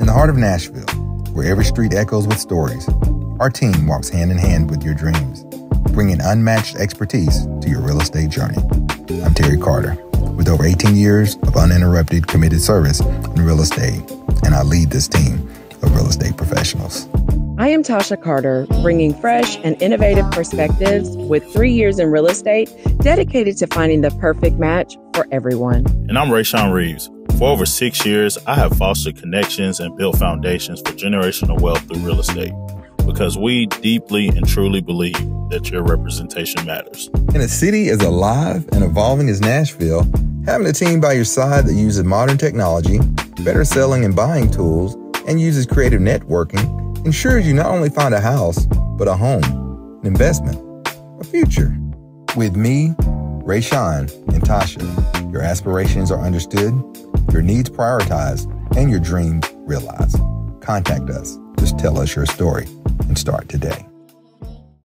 In the heart of Nashville, where every street echoes with stories, our team walks hand in hand with your dreams, bringing unmatched expertise to your real estate journey. I'm Terry Carter, with over 18 years of uninterrupted committed service in real estate, and I lead this team of real estate professionals. I am Tasha Carter, bringing fresh and innovative perspectives with three years in real estate dedicated to finding the perfect match for everyone. And I'm Rayshawn Reeves. For over six years, I have fostered connections and built foundations for generational wealth through real estate because we deeply and truly believe that your representation matters. In a city as alive and evolving as Nashville, having a team by your side that uses modern technology, better selling and buying tools, and uses creative networking ensures you not only find a house, but a home, an investment, a future. With me, Ray Rayshawn, and Tasha, your aspirations are understood, your needs prioritized, and your dreams realized. Contact us. Just tell us your story and start today.